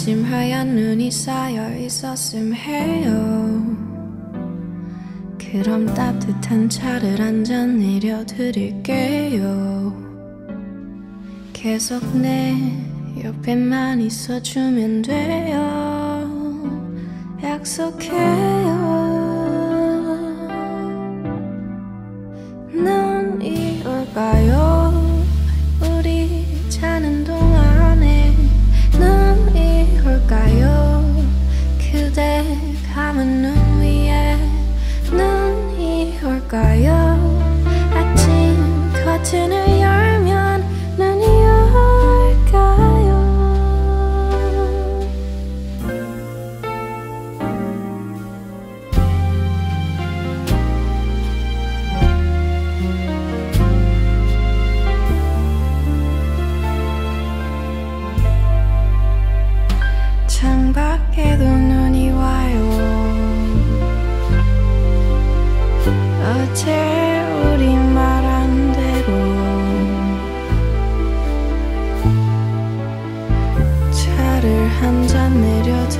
아침 하얀 눈이 쌓여 있었음 해요 그럼 따뜻한 차를 한 잔 내려드릴게요. 계속 내 옆에만 있어주면 돼요. 약속해 커튼을 열면 눈이 올까요? 창밖에도 눈이 와요 차